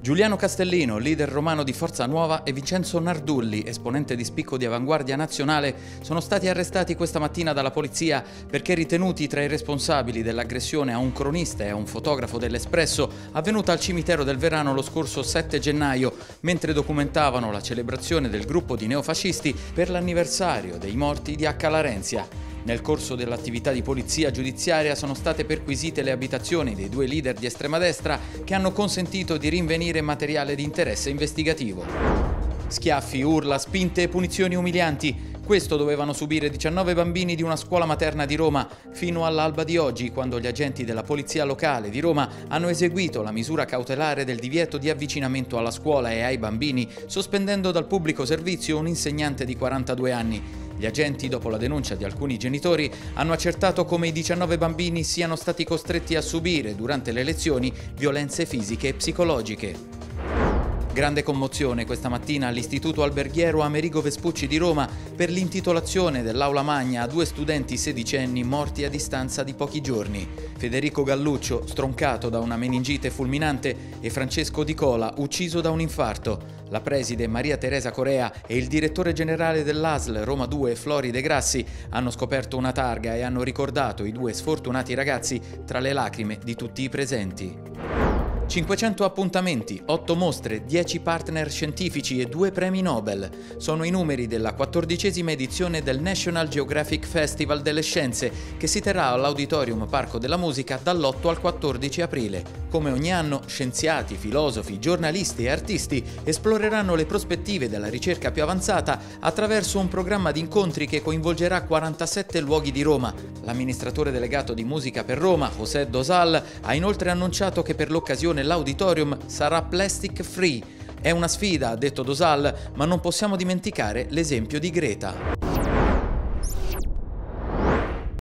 Giuliano Castellino, leader romano di Forza Nuova, e Vincenzo Nardulli, esponente di spicco di avanguardia nazionale, sono stati arrestati questa mattina dalla polizia perché ritenuti tra i responsabili dell'aggressione a un cronista e a un fotografo dell'Espresso avvenuta al cimitero del Verano lo scorso 7 gennaio, mentre documentavano la celebrazione del gruppo di neofascisti per l'anniversario dei morti di H. Larenzia. Nel corso dell'attività di polizia giudiziaria sono state perquisite le abitazioni dei due leader di estrema destra che hanno consentito di rinvenire materiale di interesse investigativo. Schiaffi, urla, spinte e punizioni umilianti. Questo dovevano subire 19 bambini di una scuola materna di Roma fino all'alba di oggi, quando gli agenti della Polizia Locale di Roma hanno eseguito la misura cautelare del divieto di avvicinamento alla scuola e ai bambini, sospendendo dal pubblico servizio un insegnante di 42 anni. Gli agenti, dopo la denuncia di alcuni genitori, hanno accertato come i 19 bambini siano stati costretti a subire durante le lezioni violenze fisiche e psicologiche. Grande commozione questa mattina all'Istituto Alberghiero Amerigo Vespucci di Roma per l'intitolazione dell'aula magna a due studenti sedicenni morti a distanza di pochi giorni. Federico Galluccio, stroncato da una meningite fulminante, e Francesco Di Cola, ucciso da un infarto. La preside Maria Teresa Corea e il direttore generale dell'ASL Roma 2 Flori De Grassi hanno scoperto una targa e hanno ricordato i due sfortunati ragazzi tra le lacrime di tutti i presenti. 500 appuntamenti, 8 mostre, 10 partner scientifici e 2 premi Nobel. Sono i numeri della quattordicesima edizione del National Geographic Festival delle Scienze che si terrà all'Auditorium Parco della Musica dall'8 al 14 aprile. Come ogni anno, scienziati, filosofi, giornalisti e artisti esploreranno le prospettive della ricerca più avanzata attraverso un programma di incontri che coinvolgerà 47 luoghi di Roma. L'amministratore delegato di Musica per Roma, José Dosal, ha inoltre annunciato che per l'occasione nell'auditorium sarà plastic free. È una sfida, ha detto Dosal, ma non possiamo dimenticare l'esempio di Greta.